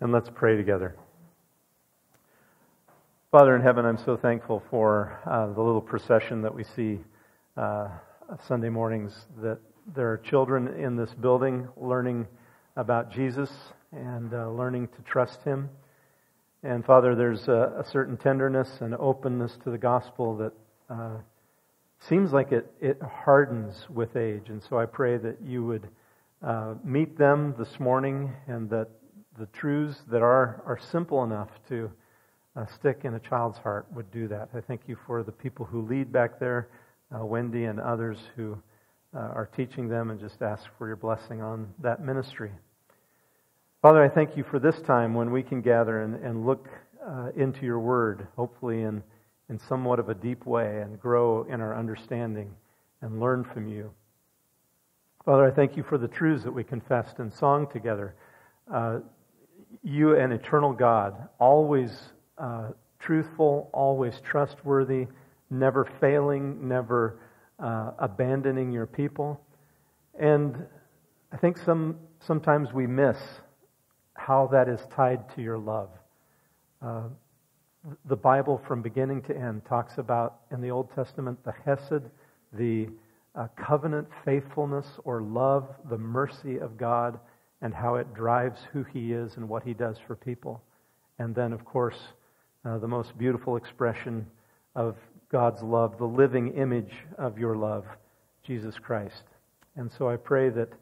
And let's pray together. Father in heaven, I'm so thankful for uh, the little procession that we see uh, Sunday mornings, that there are children in this building learning about Jesus and uh, learning to trust Him. And Father, there's a, a, certain tenderness and openness to the gospel that uh, seems like it, it hardens with age. And so I pray that you would uh, meet them this morning and that the truths that are, are simple enough to uh, stick in a child's heart would do that. I thank you for the people who lead back there, uh, Wendy and others who uh, are teaching them, and just ask for your blessing on that ministry. Father, I thank you for this time when we can gather and, and look uh, into your word, hopefully in, in somewhat of a deep way, and grow in our understanding and learn from you. Father, I thank you for the truths that we confessed in song together. Uh, you, an eternal God, always uh, truthful, always trustworthy, never failing, never uh, abandoning your people. And I think some, sometimes we miss how that is tied to your love. Uh, the Bible, from beginning to end, talks about in the Old Testament the Hesed, the uh, covenant faithfulness or love, the mercy of God and how it drives who he is and what he does for people. And then, of course, uh, the most beautiful expression of God's love, the living image of your love, Jesus Christ. And so I pray that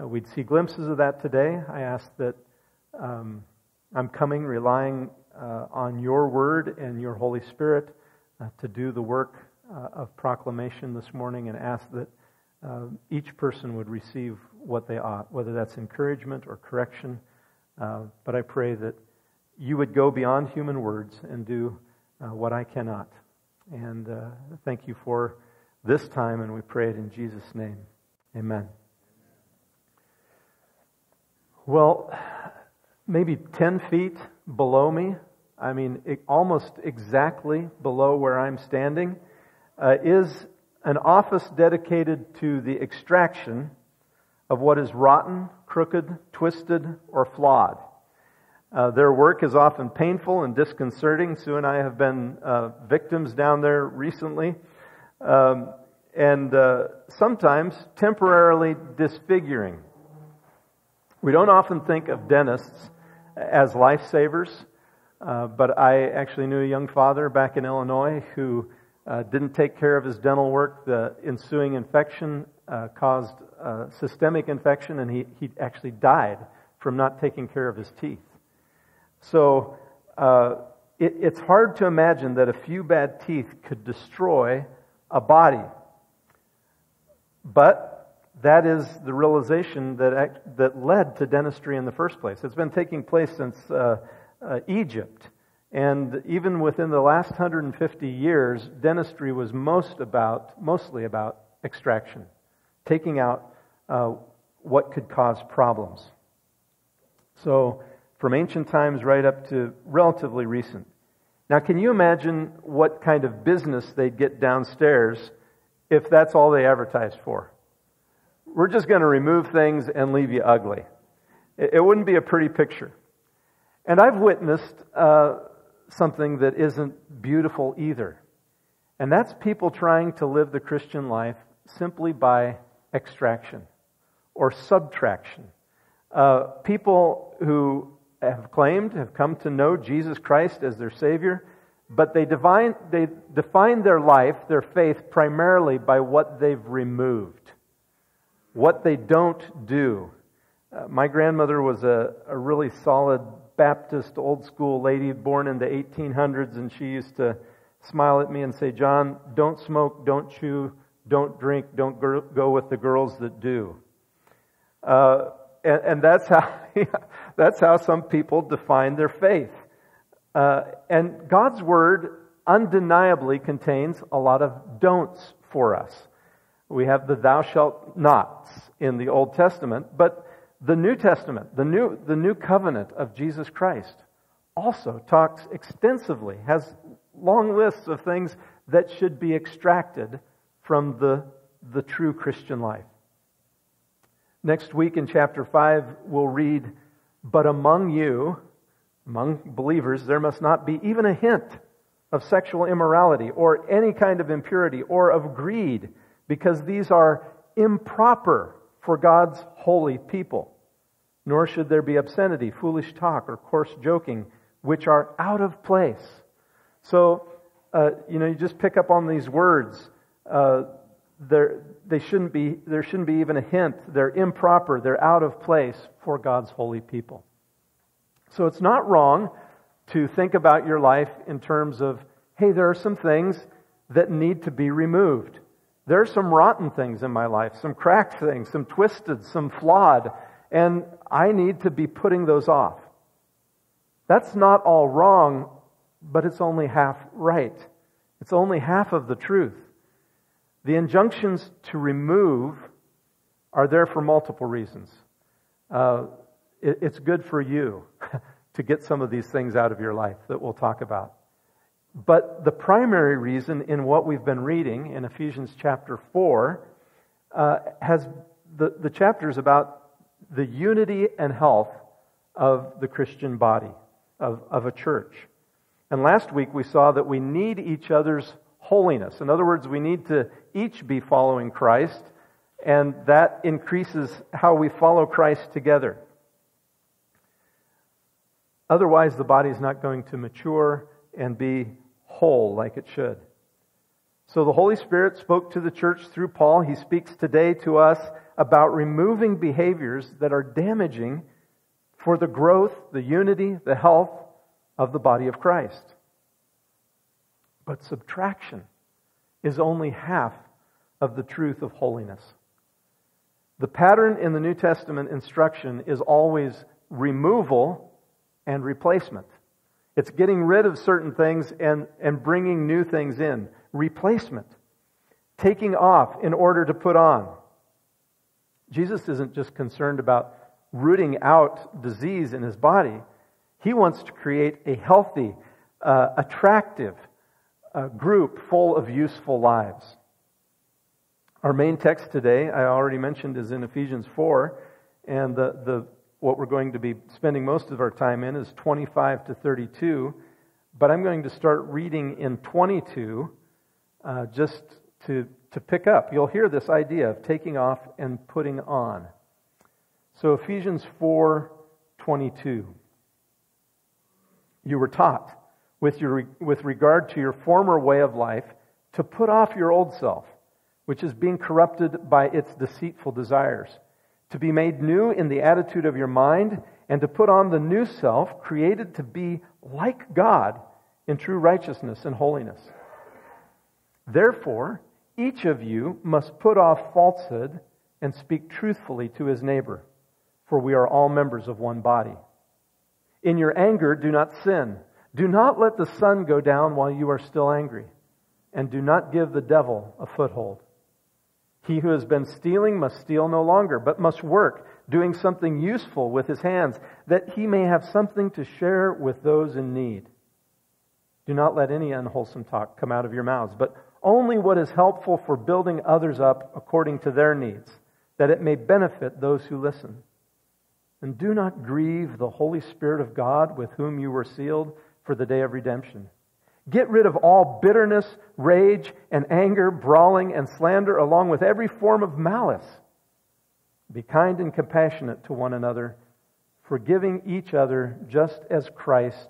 uh, we'd see glimpses of that today. I ask that um, I'm coming relying uh, on your word and your Holy Spirit uh, to do the work uh, of proclamation this morning and ask that uh, each person would receive what they ought, whether that's encouragement or correction. Uh, but I pray that you would go beyond human words and do uh, what I cannot. And uh, thank you for this time, and we pray it in Jesus' name. Amen. Well, maybe 10 feet below me, I mean, it, almost exactly below where I'm standing, uh, is an office dedicated to the extraction of what is rotten, crooked, twisted, or flawed. Uh, their work is often painful and disconcerting. Sue and I have been uh, victims down there recently, um, and uh, sometimes temporarily disfiguring. We don't often think of dentists as lifesavers, uh, but I actually knew a young father back in Illinois who uh, didn't take care of his dental work. The ensuing infection uh, caused uh, systemic infection, and he, he actually died from not taking care of his teeth. So uh, it, it's hard to imagine that a few bad teeth could destroy a body. But that is the realization that, that led to dentistry in the first place. It's been taking place since uh, uh, Egypt. And even within the last 150 years, dentistry was most about, mostly about extraction, taking out uh, what could cause problems. So, from ancient times right up to relatively recent. Now, can you imagine what kind of business they'd get downstairs if that's all they advertised for? We're just going to remove things and leave you ugly. It, wouldn't be a pretty picture. And I've witnessed uh, something that isn't beautiful either. And that's people trying to live the Christian life simply by extraction or subtraction. Uh, people who have claimed, have come to know Jesus Christ as their Savior, but they define, they define their life, their faith, primarily by what they've removed, what they don't do. Uh, my grandmother was a, a really solid Baptist, old school lady born in the 1800s, and she used to smile at me and say, Jon, don't smoke, don't chew, don't drink, don't go with the girls that do. Uh, and, and, that's how that's how some people define their faith. Uh, and God's word undeniably contains a lot of don'ts for us. We have the "thou shalt nots" in the Old Testament, but the New Testament, the new, the new covenant of Jesus Christ, also talks extensively, has long lists of things that should be extracted from the, the true Christian life. Next week in chapter 5, we'll read, But among you among believers, there must not be even a hint of sexual immorality or any kind of impurity or of greed, because these are improper for God's holy people. Nor should there be obscenity, foolish talk, or coarse joking, which are out of place. So, uh, you know, you just pick up on these words. Uh, they shouldn't be, there shouldn't be even a hint. They're improper. They're out of place for God's holy people. So it's not wrong to think about your life in terms of, hey, there are some things that need to be removed. There are some rotten things in my life, some cracked things, some twisted, some flawed, and I need to be putting those off. That's not all wrong, but it's only half right. It's only half of the truth. The injunctions to remove are there for multiple reasons. Uh, it, it's good for you to get some of these things out of your life that we'll talk about. But the primary reason in what we've been reading in Ephesians chapter 4 uh, has the, the chapter is about the unity and health of the Christian body, of, of a church. And last week we saw that we need each other's holiness. In other words, we need to each be following Christ, and that increases how we follow Christ together. Otherwise, the body is not going to mature and be whole like it should. So the Holy Spirit spoke to the church through Paul. He speaks today to us about removing behaviors that are damaging for the growth, the unity, the health of the body of Christ. But subtraction is only half of the truth of holiness. The pattern in the New Testament instruction is always removal and replacement. It's getting rid of certain things and, and bringing new things in. Replacement. Taking off in order to put on. Jesus isn't just concerned about rooting out disease in his body. He wants to create a healthy, uh, attractive uh, group full of useful lives. Our main text today, I already mentioned, is in Ephesians 4, and the, the, what we're going to be spending most of our time in is 25 to 32. But I'm going to start reading in 22 uh, just to, to pick up. You'll hear this idea of taking off and putting on. So Ephesians 4 22. You were taught with, your, with regard to your former way of life to put off your old self which is being corrupted by its deceitful desires, to be made new in the attitude of your mind, and to put on the new self, created to be like God in true righteousness and holiness. Therefore, each of you must put off falsehood and speak truthfully to his neighbor, for we are all members of one body. In your anger, do not sin. Do not let the sun go down while you are still angry, and do not give the devil a foothold. He who has been stealing must steal no longer, but must work, doing something useful with his hands, that he may have something to share with those in need. Do not let any unwholesome talk come out of your mouths, but only what is helpful for building others up according to their needs, that it may benefit those who listen. And do not grieve the Holy Spirit of God with whom you were sealed for the day of redemption. Get rid of all bitterness, rage, and anger, brawling, and slander, along with every form of malice. Be kind and compassionate to one another, forgiving each other just as Christ,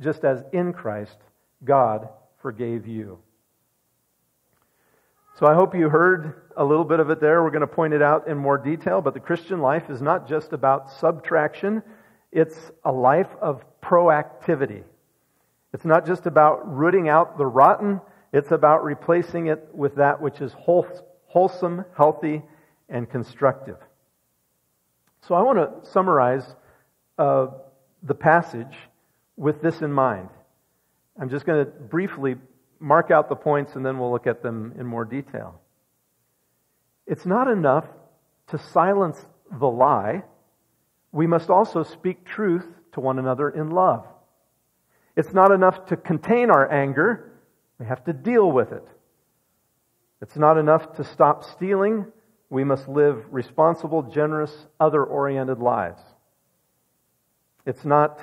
just as in Christ, God forgave you. So I hope you heard a little bit of it there. We're going to point it out in more detail, but the Christian life is not just about subtraction, it's a life of proactivity. It's not just about rooting out the rotten, it's about replacing it with that which is wholesome, healthy, and constructive. So I want to summarize uh, the passage with this in mind. I'm just going to briefly mark out the points and then we'll look at them in more detail. It's not enough to silence the lie. We must also speak truth to one another in love. It's not enough to contain our anger, we have to deal with it. It's not enough to stop stealing, we must live responsible, generous, other oriented lives. It's not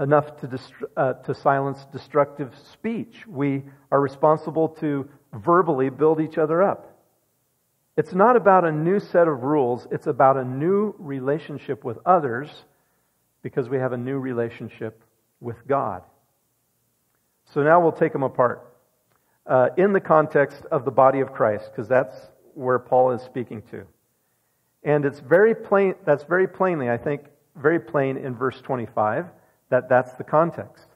enough to, dist- uh, to silence destructive speech. We are responsible to verbally build each other up. It's not about a new set of rules, it's about a new relationship with others because we have a new relationship with God. So now we'll take them apart. Uh, in the context of the body of Christ, because that's where Paul is speaking to. And it's very plain, that's very plainly, I think, very plain in verse 25 that that's the context.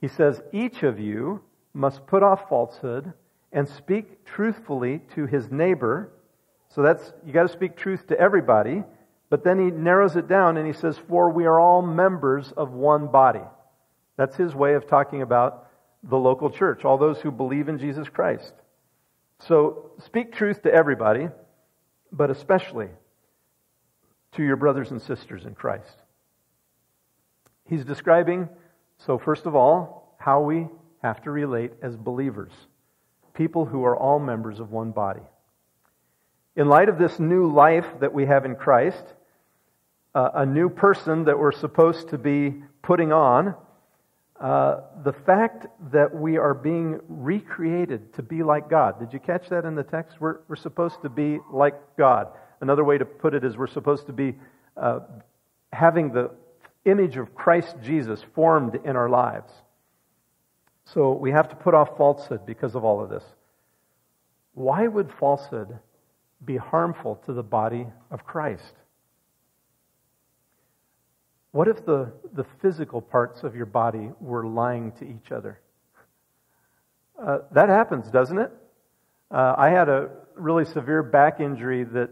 He says, Each of you must put off falsehood and speak truthfully to his neighbor. So that's, you got to speak truth to everybody. But then he narrows it down and he says, For we are all members of one body. That's his way of talking about the local church, all those who believe in Jesus Christ. So speak truth to everybody, but especially to your brothers and sisters in Christ. He's describing, so first of all, how we have to relate as believers, people who are all members of one body. In light of this new life that we have in Christ, uh, a new person that we're supposed to be putting on, uh, the fact that we are being recreated to be like God. Did you catch that in the text? We're, we're supposed to be like God. Another way to put it is we're supposed to be uh, having the image of Christ Jesus formed in our lives. So we have to put off falsehood because of all of this. Why would falsehood be harmful to the body of Christ? What if the, the physical parts of your body were lying to each other? Uh, that happens, doesn't it? Uh, I had a really severe back injury that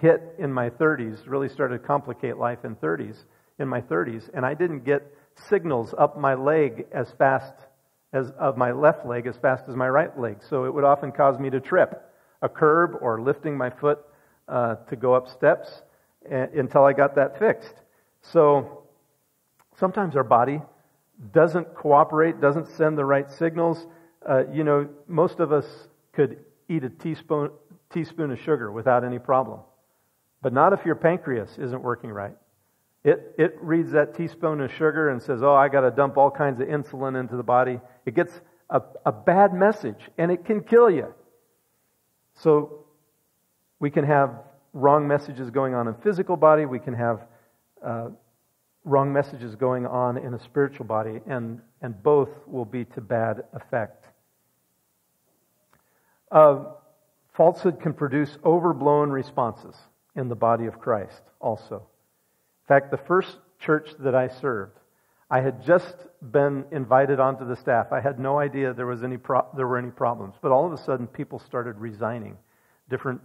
hit in my 30s, really started to complicate life in 30s in my 30s, and I didn't get signals up my leg as fast as of my left leg as fast as my right leg. So it would often cause me to trip a curb or lifting my foot uh, to go up steps until I got that fixed. So sometimes our body doesn't cooperate, doesn't send the right signals. Uh, you know, most of us could eat a teaspoon, teaspoon of sugar without any problem. But not if your pancreas isn't working right. It, it reads that teaspoon of sugar and says, Oh, I got to dump all kinds of insulin into the body. It gets a, a bad message and it can kill you. So we can have wrong messages going on in physical body. We can have uh, wrong messages going on in a spiritual body, and, and both will be to bad effect. Uh, falsehood can produce overblown responses in the body of Christ also. In fact, the first church that I served, I had just been invited onto the staff. I had no idea there was any pro- there were any problems, but all of a sudden people started resigning. Different,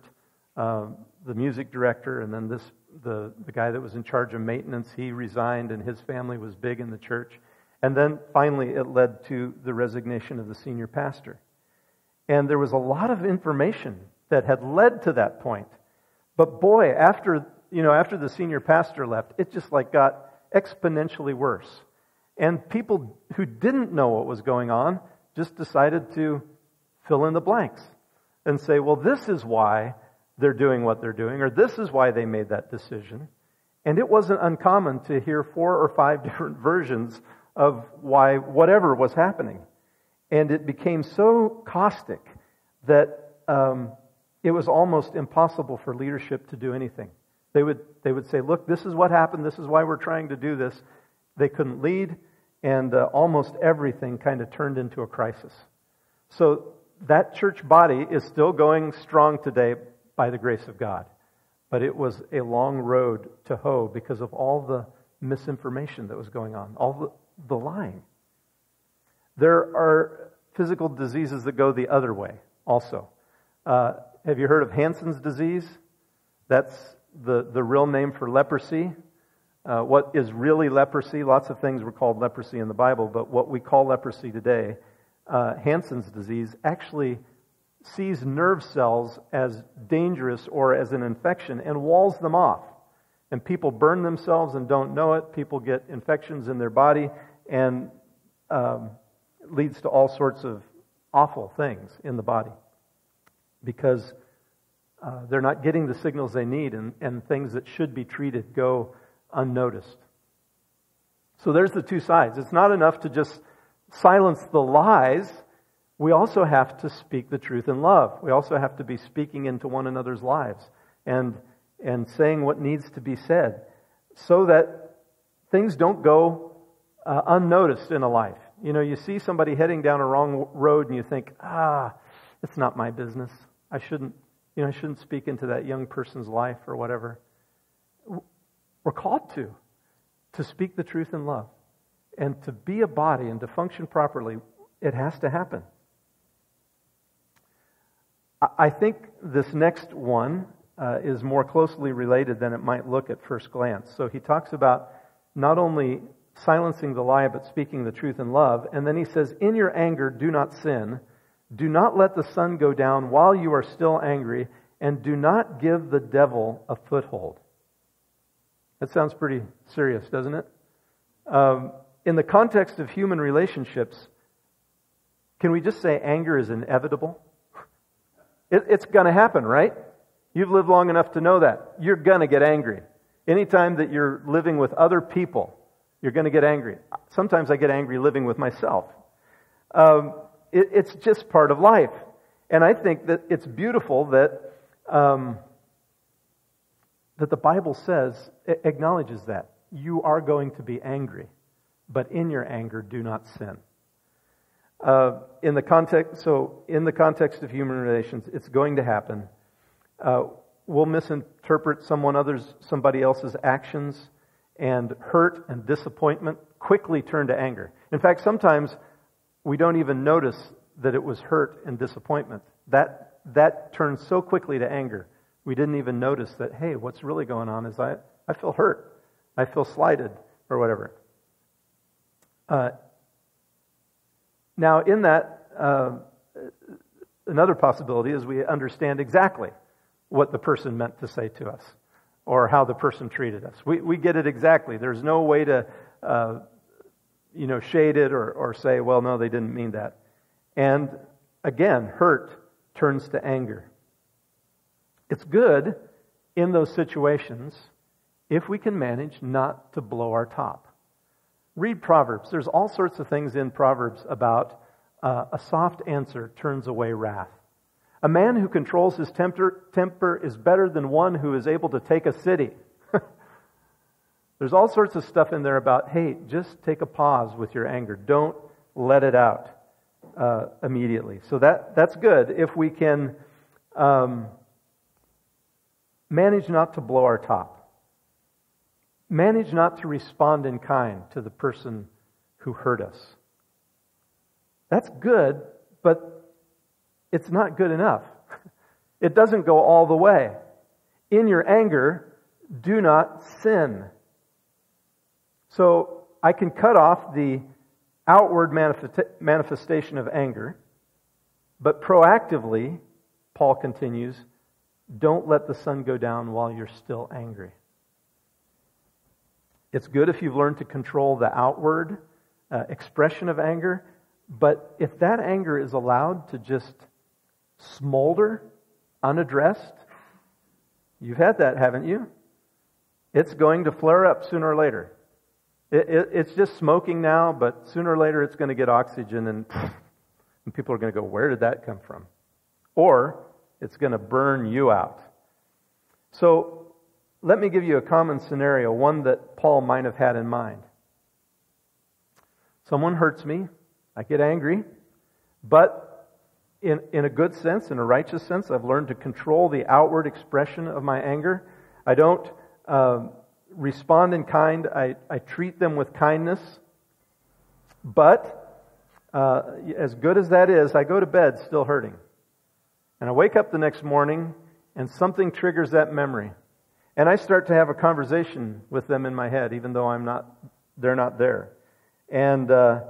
um, the music director, and then this the the guy that was in charge of maintenance, he resigned, and his family was big in the church. And then finally, it led to the resignation of the senior pastor. And there was a lot of information that had led to that point. But boy, after you know, after the senior pastor left, it just like got exponentially worse. And people who didn't know what was going on just decided to fill in the blanks and say, well, this is why they're doing what they're doing, or this is why they made that decision. And it wasn't uncommon to hear four or five different versions of why whatever was happening. And it became so caustic that um, it was almost impossible for leadership to do anything. They would, they would say, Look, this is what happened. This is why we're trying to do this. They couldn't lead, and uh, almost everything kind of turned into a crisis. So that church body is still going strong today by the grace of God. But it was a long road to hoe because of all the misinformation that was going on, all the, the lying. There are physical diseases that go the other way also. Uh, have you heard of Hansen's disease? That's the, the real name for leprosy. Uh, what is really leprosy? Lots of things were called leprosy in the Bible, but what we call leprosy today, uh, Hansen's disease, actually sees nerve cells as dangerous or as an infection and walls them off. And people burn themselves and don't know it. People get infections in their body and um, leads to all sorts of awful things in the body because uh, they're not getting the signals they need, and, and things that should be treated go unnoticed. So there's the two sides. It's not enough to just silence the lies. We also have to speak the truth in love. We also have to be speaking into one another's lives and, and saying what needs to be said so that things don't go uh, unnoticed in a life. You know, you see somebody heading down a wrong road and you think, ah, it's not my business. I shouldn't, you know, I shouldn't speak into that young person's life or whatever. We're called to, to speak the truth in love. And to be a body and to function properly, it has to happen. I think this next one uh, is more closely related than it might look at first glance. So he talks about not only silencing the lie, but speaking the truth in love. And then he says, In your anger, do not sin. Do not let the sun go down while you are still angry, and do not give the devil a foothold. That sounds pretty serious, doesn't it? Um, in the context of human relationships, can we just say anger is inevitable? It, it's going to happen, right? You've lived long enough to know that. You're going to get angry. Anytime that you're living with other people, you're going to get angry. Sometimes I get angry living with myself. Um, it, it's just part of life. And I think that it's beautiful that, um, that the Bible says, acknowledges that. You are going to be angry, but in your anger, do not sin. Uh, in the context, so in the context of human relations, it's going to happen. Uh, we'll misinterpret someone others, somebody else's actions and hurt and disappointment quickly turn to anger. In fact, sometimes we don't even notice that it was hurt and disappointment. That, that turns so quickly to anger. We didn't even notice that, hey, what's really going on is I, I feel hurt. I feel slighted or whatever. Uh, now, in that, uh, another possibility is we understand exactly what the person meant to say to us or how the person treated us. We, we get it exactly. There's no way to, uh, you know, shade it or, or say, well, no, they didn't mean that. And again, hurt turns to anger. It's good in those situations if we can manage not to blow our top. Read Proverbs. There's all sorts of things in Proverbs about uh, a soft answer turns away wrath. A man who controls his temper, temper is better than one who is able to take a city. There's all sorts of stuff in there about, hey, just take a pause with your anger. Don't let it out uh, immediately. So that, that's good if we can um, manage not to blow our top. Manage not to respond in kind to the person who hurt us. That's good, but it's not good enough. It doesn't go all the way. In your anger, do not sin. So I can cut off the outward manifestation of anger, but proactively, Paul continues, don't let the sun go down while you're still angry. It's good if you've learned to control the outward uh, expression of anger, but if that anger is allowed to just smolder unaddressed? You've had that, haven't you? It's going to flare up sooner or later. It, it, it's just smoking now, but sooner or later it's going to get oxygen, and, and people are going to go, Where did that come from? Or it's going to burn you out. So let me give you a common scenario, one that Paul might have had in mind. Someone hurts me, I get angry, but in, in a good sense, in a righteous sense. I've learned to control the outward expression of my anger. I don't uh, respond in kind, I, I treat them with kindness. But uh, as good as that is, I go to bed still hurting. And I wake up the next morning and something triggers that memory. And I start to have a conversation with them in my head, even though I'm not, they're not there. And uh,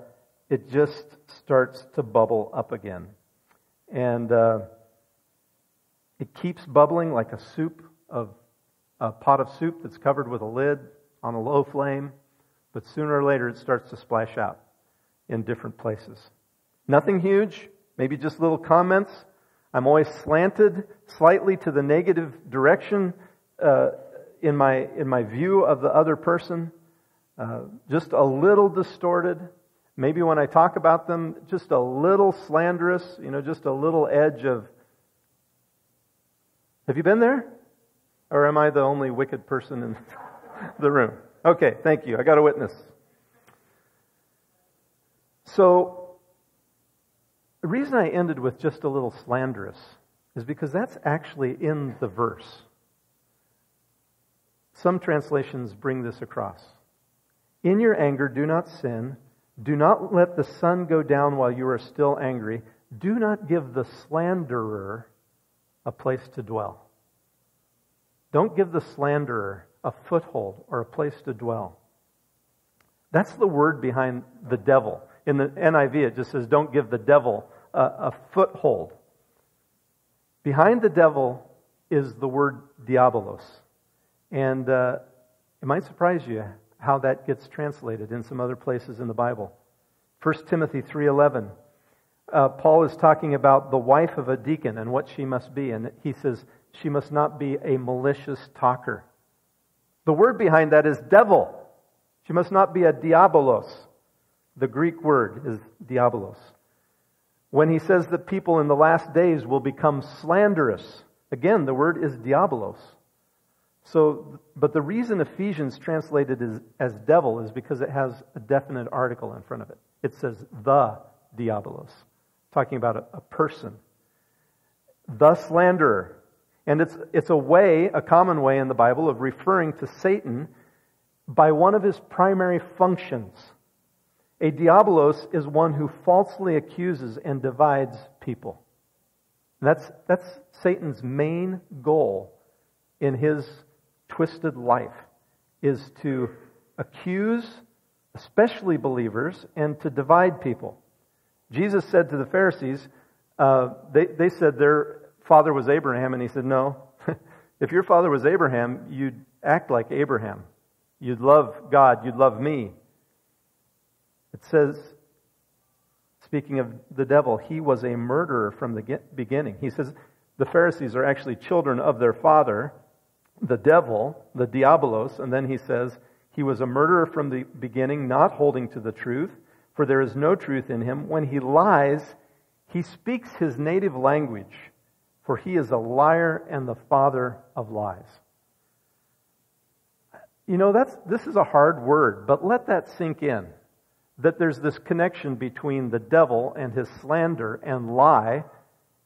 it just starts to bubble up again and uh, it keeps bubbling like a soup of a pot of soup that's covered with a lid on a low flame, but sooner or later it starts to splash out in different places. Nothing huge, maybe just little comments. I'm always slanted slightly to the negative direction uh, in my in my view of the other person. uh, just a little distorted. Maybe when I talk about them, just a little slanderous, you know, just a little edge of. Have you been there? Or am I the only wicked person in the room? Okay, thank you. I got a witness. So, the reason I ended with just a little slanderous is because that's actually in the verse. Some translations bring this across. In your anger, do not sin. Do not let the sun go down while you are still angry. Do not give the slanderer a place to dwell. Don't give the slanderer a foothold or a place to dwell. That's the word behind the devil. In the NIV, it just says, don't give the devil a, a foothold. Behind the devil is the word diabolos. And uh, it might surprise you how that gets translated in some other places in the Bible. 1 Timothy 3.11, uh, Paul is talking about the wife of a deacon and what she must be. And he says, she must not be a malicious talker. The word behind that is devil. She must not be a diabolos. The Greek word is diabolos. When he says that people in the last days will become slanderous, again, the word is diabolos. So, but the reason Ephesians translated as, as devil is because it has a definite article in front of it. It says the diabolos, talking about a, a person. The slanderer. And it's, it's a way, a common way in the Bible of referring to Satan by one of his primary functions. A diabolos is one who falsely accuses and divides people. That's, that's Satan's main goal in his twisted life is to accuse, especially believers, and to divide people. Jesus said to the Pharisees, uh, they, they said their father was Abraham, and he said, No. if your father was Abraham, you'd act like Abraham. You'd love God, you'd love me. It says, speaking of the devil, he was a murderer from the beginning. He says the Pharisees are actually children of their father, the devil, the diabolos, and then he says, he was a murderer from the beginning, not holding to the truth, for there is no truth in him. When he lies, he speaks his native language, for he is a liar and the father of lies. You know, that's, this is a hard word, but let that sink in. That there's this connection between the devil and his slander and lie,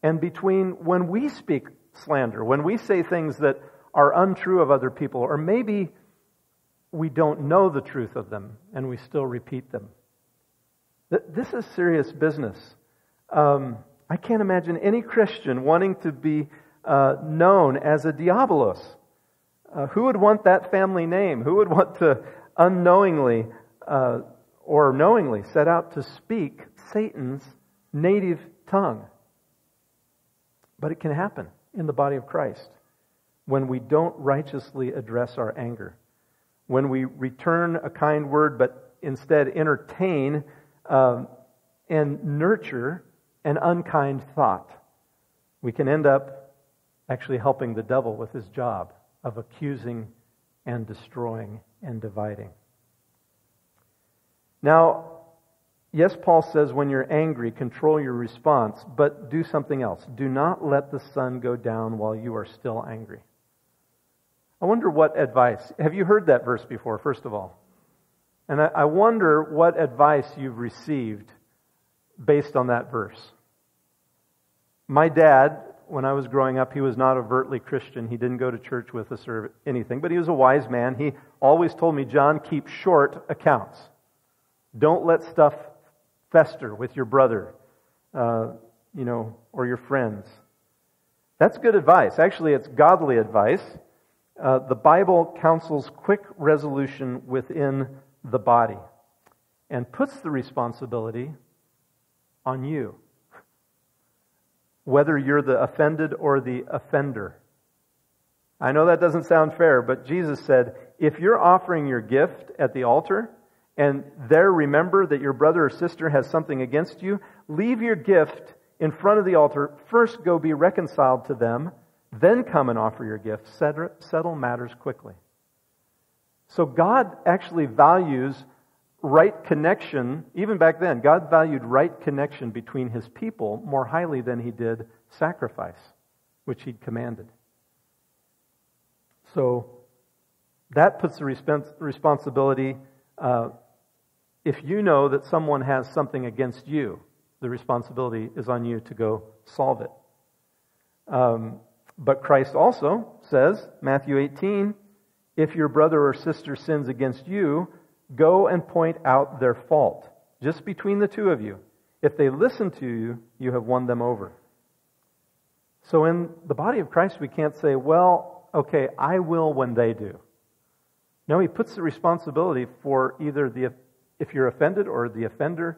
and between when we speak slander, when we say things that are untrue of other people, or maybe we don't know the truth of them and we still repeat them. This is serious business. Um, I can't imagine any Christian wanting to be uh, known as a diabolos. Uh, who would want that family name? Who would want to unknowingly uh, or knowingly set out to speak Satan's native tongue? But it can happen in the body of Christ when we don't righteously address our anger, when we return a kind word but instead entertain um, and nurture an unkind thought, we can end up actually helping the devil with his job of accusing and destroying and dividing. Now, yes, Paul says when you're angry, control your response, but do something else. Do not let the sun go down while you are still angry. I wonder what advice. Have you heard that verse before, first of all? And I, I wonder what advice you've received based on that verse. My dad, when I was growing up, he was not overtly Christian. He didn't go to church with us or anything, but he was a wise man. He always told me, Jon, keep short accounts. Don't let stuff fester with your brother, uh, you know, or your friends. That's good advice. Actually, it's godly advice. Uh, the Bible counsels quick resolution within the body and puts the responsibility on you, whether you're the offended or the offender. I know that doesn't sound fair, but Jesus said, if you're offering your gift at the altar and there remember that your brother or sister has something against you, leave your gift in front of the altar. First go be reconciled to them then come and offer your gift. Settle matters quickly. So God actually values right connection, even back then, God valued right connection between his people more highly than he did sacrifice, which he'd commanded. So that puts the responsibility, uh, if you know that someone has something against you, the responsibility is on you to go solve it. Um, but Christ also says, Matthew 18, if your brother or sister sins against you, go and point out their fault, just between the two of you. If they listen to you, you have won them over. So in the body of Christ, we can't say, well, okay, I will when they do. No, he puts the responsibility for either the, if you're offended or the offender,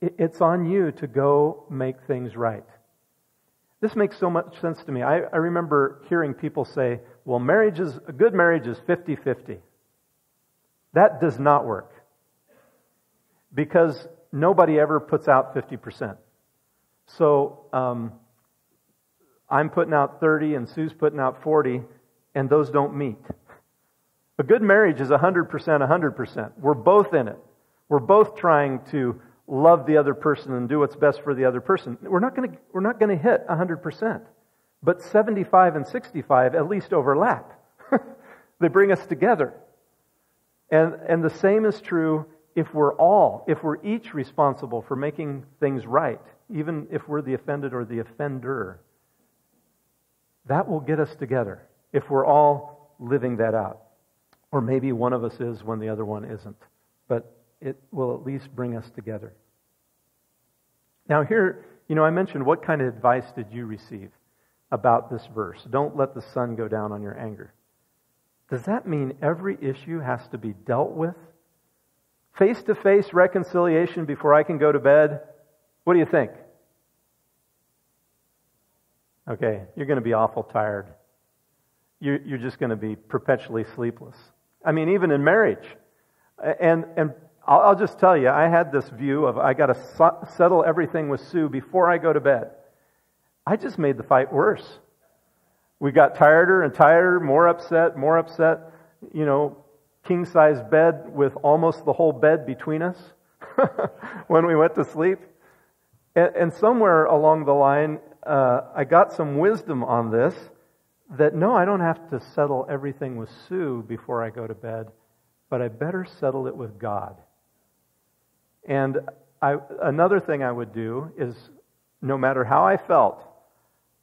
it's on you to go make things right. This makes so much sense to me. I, I remember hearing people say, well, marriage is, a good marriage is 50 50. That does not work. Because nobody ever puts out 50%. So, um, I'm putting out 30 and Sue's putting out 40, and those don't meet. A good marriage is 100%, 100%. We're both in it. We're both trying to love the other person and do what's best for the other person. We're not going to, we're not going to hit 100%. But 75 and 65 at least overlap. they bring us together. And, and the same is true if we're all, if we're each responsible for making things right, even if we're the offended or the offender. That will get us together if we're all living that out. Or maybe one of us is when the other one isn't. But it will at least bring us together. Now, here, you know, I mentioned what kind of advice did you receive about this verse? Don't let the sun go down on your anger. Does that mean every issue has to be dealt with? Face to face reconciliation before I can go to bed? What do you think? Okay, you're going to be awful tired. You're, you're just going to be perpetually sleepless. I mean, even in marriage. And, and I'll, I'll just tell you, I had this view of I got to settle everything with Sue before I go to bed. I just made the fight worse. We got tireder and tireder, more upset, more upset. You know, king size bed with almost the whole bed between us when we went to sleep. And, and somewhere along the line, uh, I got some wisdom on this that no, I don't have to settle everything with Sue before I go to bed, but I better settle it with God. And I, another thing I would do is no matter how I felt,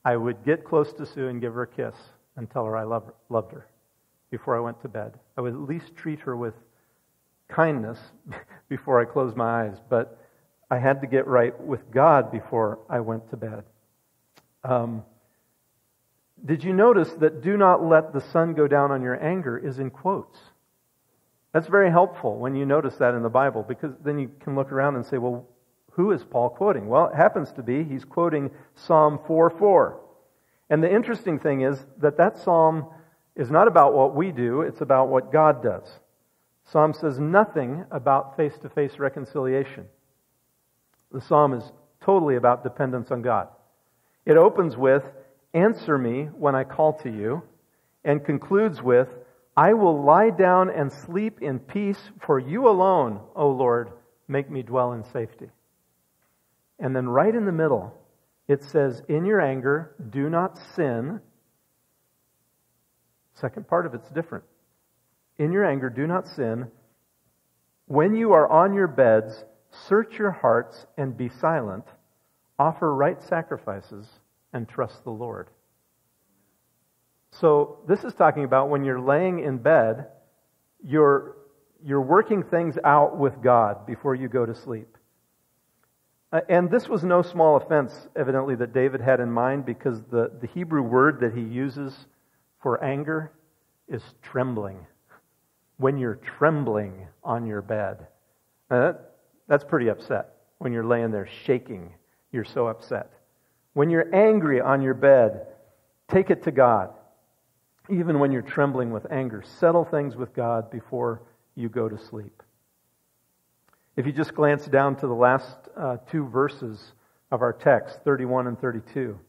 I would get close to Sue and give her a kiss and tell her I love, loved her before I went to bed. I would at least treat her with kindness before I closed my eyes, but I had to get right with God before I went to bed. Um, did you notice that do not let the sun go down on your anger is in quotes? That's very helpful when you notice that in the Bible because then you can look around and say, well, who is Paul quoting? Well, it happens to be he's quoting Psalm 4 4. And the interesting thing is that that psalm is not about what we do, it's about what God does. Psalm says nothing about face to face reconciliation. The psalm is totally about dependence on God. It opens with, Answer me when I call to you, and concludes with, I will lie down and sleep in peace, for you alone, O Lord, make me dwell in safety. And then right in the middle, it says, In your anger, do not sin. Second part of it's different. In your anger, do not sin. When you are on your beds, search your hearts and be silent. Offer right sacrifices and trust the Lord. So, this is talking about when you're laying in bed, you're, you're working things out with God before you go to sleep. Uh, and this was no small offense, evidently, that David had in mind because the, the Hebrew word that he uses for anger is trembling. When you're trembling on your bed. that, that's pretty upset. When you're laying there shaking, you're so upset. When you're angry on your bed, take it to God. Even when you're trembling with anger, settle things with God before you go to sleep. If you just glance down to the last uh, two verses of our text, 31 and 32,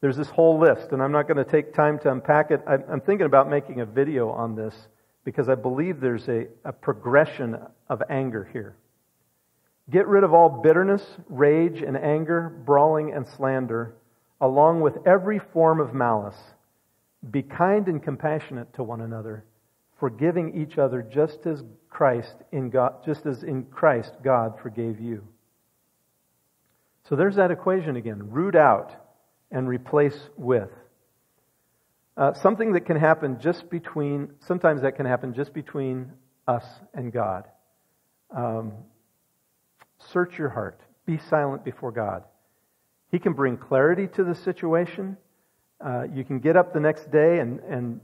there's this whole list, and I'm not going to take time to unpack it. I'm thinking about making a video on this because I believe there's a, a progression of anger here. Get rid of all bitterness, rage, and anger, brawling, and slander, along with every form of malice. Be kind and compassionate to one another, forgiving each other just as Christ in God, just as in Christ God forgave you. So there's that equation again. Root out and replace with. Uh, something that can happen just between, sometimes that can happen just between us and God. Um, search your heart. Be silent before God. He can bring clarity to the situation. Uh, you can get up the next day and, and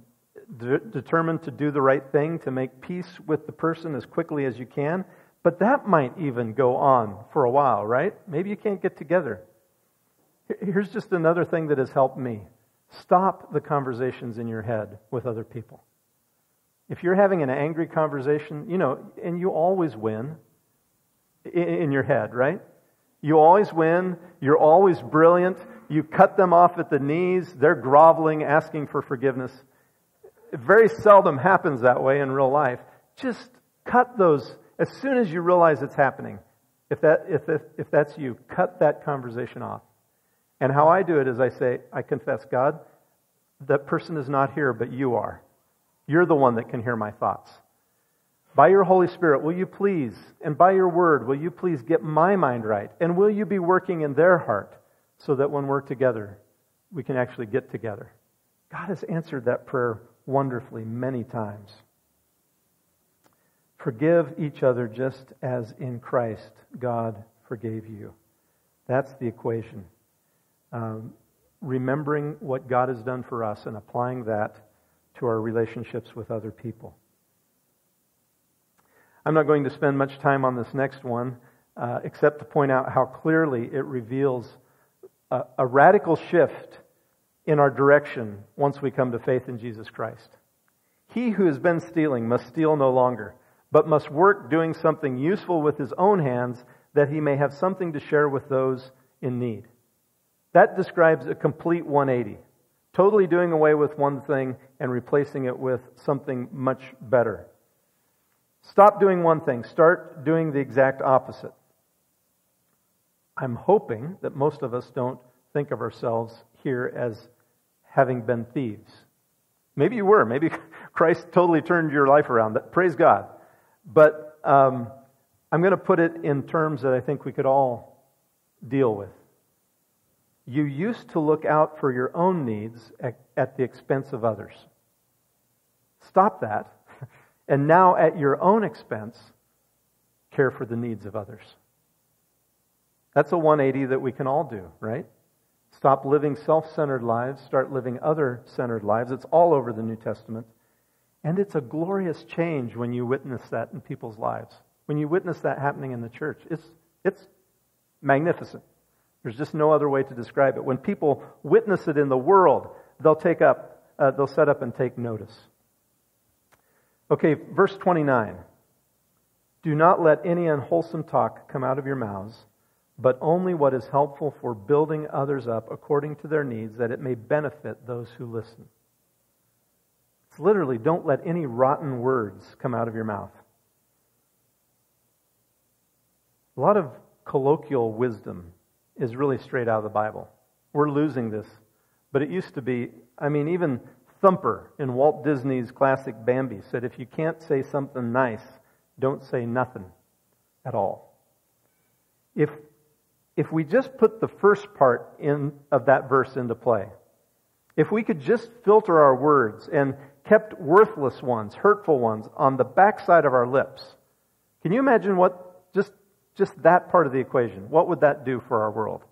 de- determined to do the right thing, to make peace with the person as quickly as you can. But that might even go on for a while, right? Maybe you can't get together. Here's just another thing that has helped me stop the conversations in your head with other people. If you're having an angry conversation, you know, and you always win in your head, right? You always win. You're always brilliant. You cut them off at the knees. They're groveling, asking for forgiveness. It very seldom happens that way in real life. Just cut those as soon as you realize it's happening. If, that, if, if, if that's you, cut that conversation off. And how I do it is I say, I confess, God, that person is not here, but you are. You're the one that can hear my thoughts. By your Holy Spirit, will you please, and by your word, will you please get my mind right? And will you be working in their heart so that when we're together, we can actually get together? God has answered that prayer wonderfully many times. Forgive each other just as in Christ God forgave you. That's the equation. Um, remembering what God has done for us and applying that to our relationships with other people. I'm not going to spend much time on this next one, uh, except to point out how clearly it reveals a, a radical shift in our direction once we come to faith in Jesus Christ. He who has been stealing must steal no longer, but must work doing something useful with his own hands that he may have something to share with those in need. That describes a complete 180. Totally doing away with one thing and replacing it with something much better. Stop doing one thing, start doing the exact opposite. I'm hoping that most of us don't think of ourselves here as having been thieves. Maybe you were. Maybe Christ totally turned your life around. Praise God. But um, I'm going to put it in terms that I think we could all deal with. You used to look out for your own needs at, at the expense of others. Stop that and now at your own expense, care for the needs of others. That's a 180 that we can all do, right? Stop living self centered lives, start living other centered lives. It's all over the New Testament. And it's a glorious change when you witness that in people's lives. When you witness that happening in the church, it's, it's magnificent. There's just no other way to describe it. When people witness it in the world, they'll take up, uh, they'll set up and take notice. Okay, verse 29. Do not let any unwholesome talk come out of your mouths, but only what is helpful for building others up according to their needs, that it may benefit those who listen. It's literally, don't let any rotten words come out of your mouth. A lot of colloquial wisdom is really straight out of the Bible. We're losing this. But it used to be, I mean, even Thumper in Walt Disney's classic Bambi said, if you can't say something nice, don't say nothing at all. If, if we just put the first part in, of that verse into play, if we could just filter our words and kept worthless ones, hurtful ones on the backside of our lips, can you imagine what just, just that part of the equation, what would that do for our world?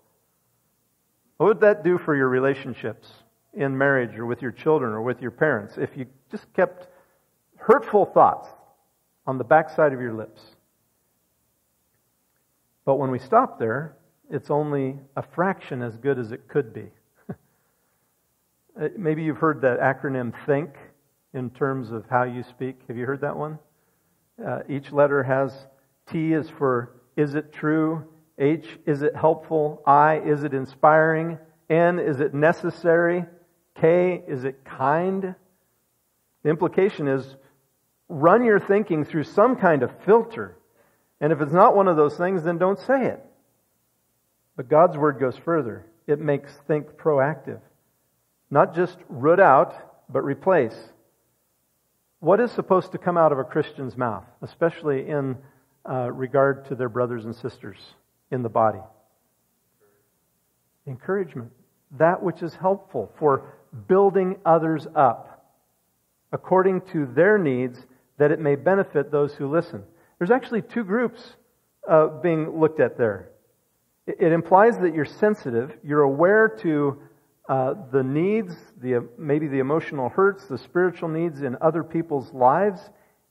What would that do for your relationships? in marriage or with your children or with your parents if you just kept hurtful thoughts on the backside of your lips. But when we stop there, it's only a fraction as good as it could be. Uh, maybe you've heard that acronym THINK in terms of how you speak. Have you heard that one? Uh, each letter has T is for is it true? H is it helpful? I is it inspiring? N is it necessary? K, is it kind? The implication is run your thinking through some kind of filter. And if it's not one of those things, then don't say it. But God's word goes further. It makes think proactive. Not just root out, but replace. What is supposed to come out of a Christian's mouth, especially in uh, regard to their brothers and sisters in the body? Encouragement. That which is helpful for building others up according to their needs that it may benefit those who listen. There's actually two groups uh, being looked at there. It, implies that you're sensitive, you're aware to uh, the needs, the, maybe the emotional hurts, the spiritual needs in other people's lives,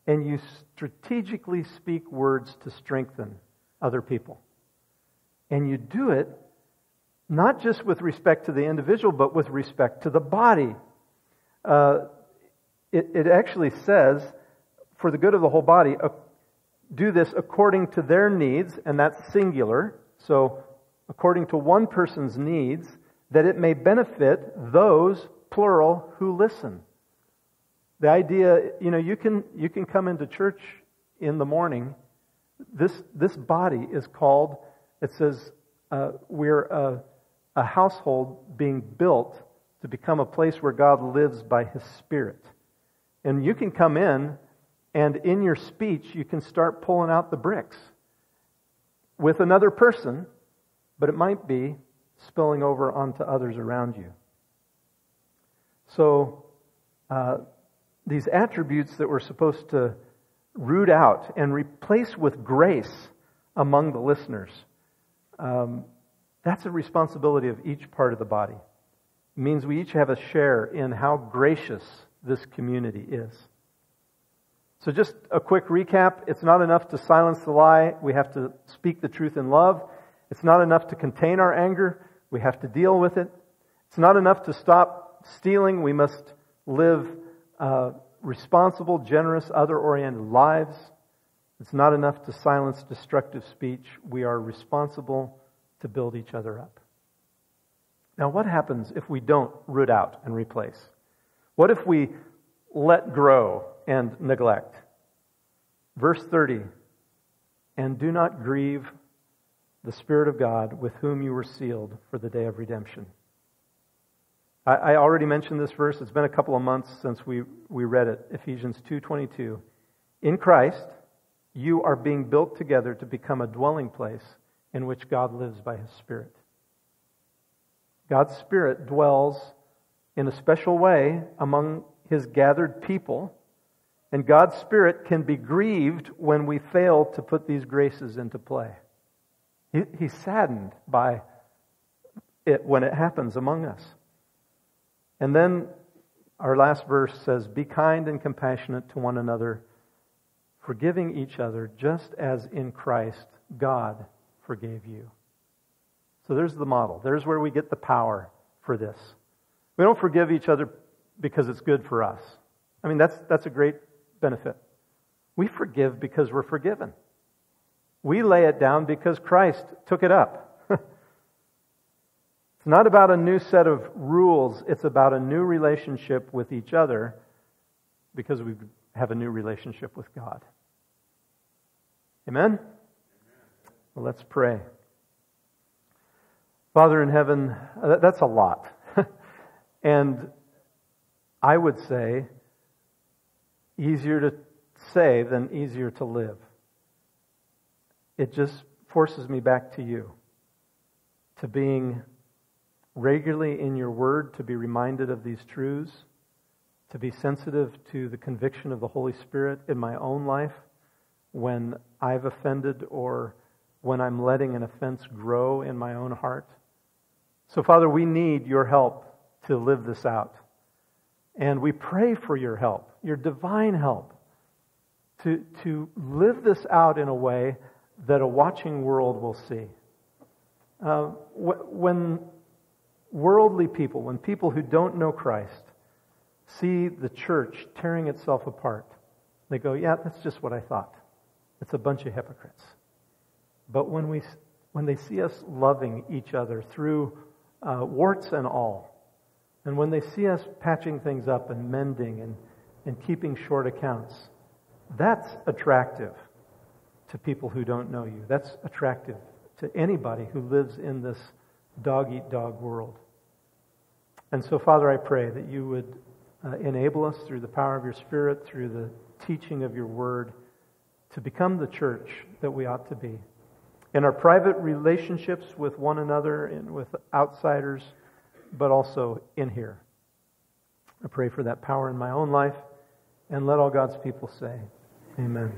and you strategically speak words to strengthen other people. And you do it not just with respect to the individual, but with respect to the body. Uh, it, it actually says, for the good of the whole body, uh, do this according to their needs, and that's singular. So, according to one person's needs, that it may benefit those, plural, who listen. The idea, you know, you can, you can come into church in the morning. This, this body is called, it says, uh, we're a, a household being built to become a place where God lives by His Spirit. And you can come in, and in your speech, you can start pulling out the bricks with another person, but it might be spilling over onto others around you. So, uh, these attributes that we're supposed to root out and replace with grace among the listeners. Um, that's a responsibility of each part of the body. It means we each have a share in how gracious this community is. So, just a quick recap. It's not enough to silence the lie. We have to speak the truth in love. It's not enough to contain our anger. We have to deal with it. It's not enough to stop stealing. We must live uh, responsible, generous, other oriented lives. It's not enough to silence destructive speech. We are responsible to build each other up. Now, what happens if we don't root out and replace? What if we let grow and neglect? Verse 30 And do not grieve the Spirit of God with whom you were sealed for the day of redemption. I, I already mentioned this verse. It's been a couple of months since we, we read it. Ephesians 2.22. In Christ, you are being built together to become a dwelling place in which God lives by His Spirit. God's Spirit dwells in a special way among His gathered people, and God's Spirit can be grieved when we fail to put these graces into play. He, he's saddened by it when it happens among us. And then our last verse says, Be kind and compassionate to one another, forgiving each other, just as in Christ God forgave you. So there's the model. There's where we get the power for this. We don't forgive each other because it's good for us. I mean, that's, that's a great benefit. We forgive because we're forgiven. We lay it down because Christ took it up. it's not about a new set of rules, it's about a new relationship with each other because we have a new relationship with God. Amen? Well, let's pray. Father in heaven, uh, that's a lot. and I would say easier to say than easier to live it just forces me back to you, to being regularly in your word, to be reminded of these truths, to be sensitive to the conviction of the Holy Spirit in my own life when I've offended or when I'm letting an offense grow in my own heart. So, Father, we need your help to live this out. And we pray for your help, your divine help, to, to live this out in a way that a watching world will see. Uh, when worldly people, when people who don't know Christ see the church tearing itself apart, they go, Yeah, that's just what I thought. It's a bunch of hypocrites. But when, we, when they see us loving each other through uh, warts and all, and when they see us patching things up and mending and, and keeping short accounts, That's attractive to people who don't know you. That's attractive to anybody who lives in this dog eat dog world. And so, Father, I pray that you would uh, enable us through the power of your Spirit, through the teaching of your word, to become the church that we ought to be. In our private relationships with one another and with outsiders, but also in here. I pray for that power in my own life, and let all God's people say, Amen.